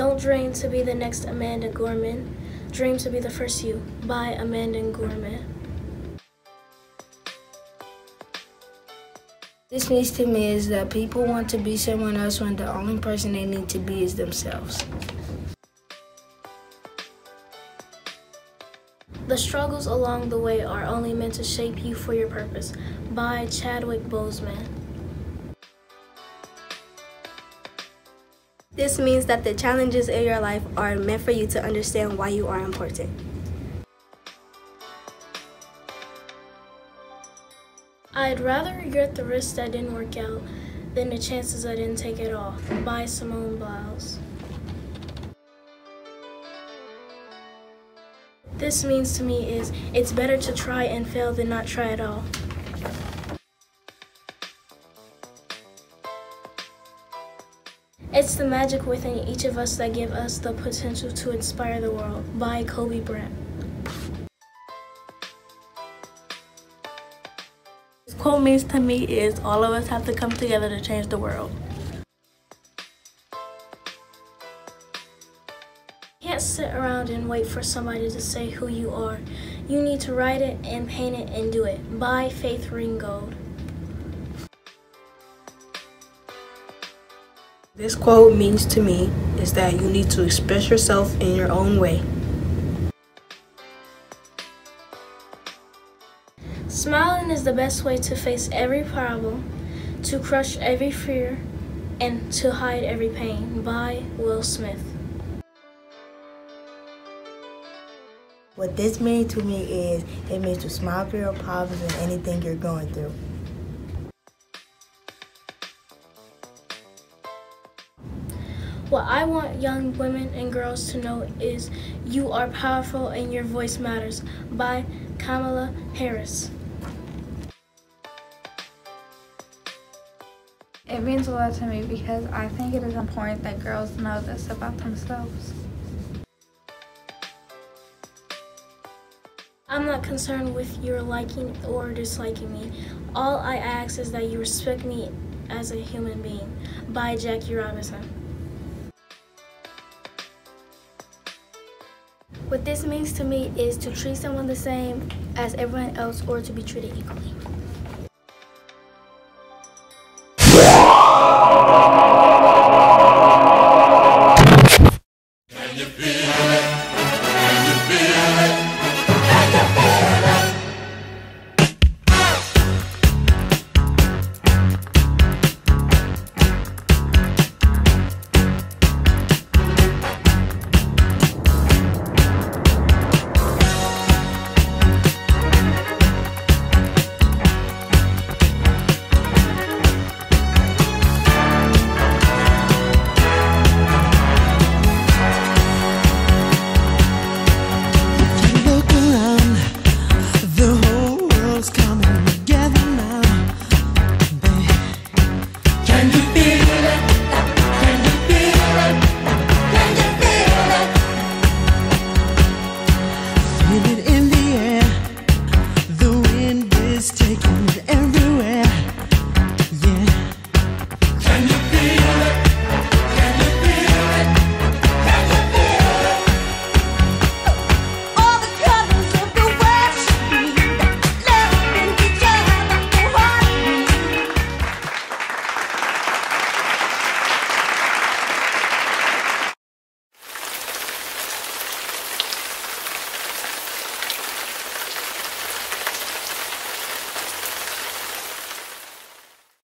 Don't dream to be the next Amanda Gorman. Dream to be the first you by Amanda Gorman. This means to me is that people want to be someone else when the only person they need to be is themselves. The struggles along the way are only meant to shape you for your purpose by Chadwick Boseman. This means that the challenges in your life are meant for you to understand why you are important. I'd rather regret the risks that didn't work out than the chances I didn't take at all by Simone Biles. This means to me is it's better to try and fail than not try at all. It's the magic within each of us that give us the potential to inspire the world by Kobe Bryant. This quote means to me is all of us have to come together to change the world. You can't sit around and wait for somebody to say who you are. You need to write it and paint it and do it. By Faith Ringgold. This quote means to me is that you need to express yourself in your own way. Smiling is the best way to face every problem, to crush every fear, and to hide every pain. By Will Smith. What this means to me is it means to smile through your problems and anything you're going through. What I want young women and girls to know is you are powerful and your voice matters by Kamala Harris. It means a lot to me because I think it is important that girls know this about themselves. I'm not concerned with your liking or disliking me. All I ask is that you respect me as a human being. By Jackie Robinson. What this means to me is to treat someone the same as everyone else or to be treated equally.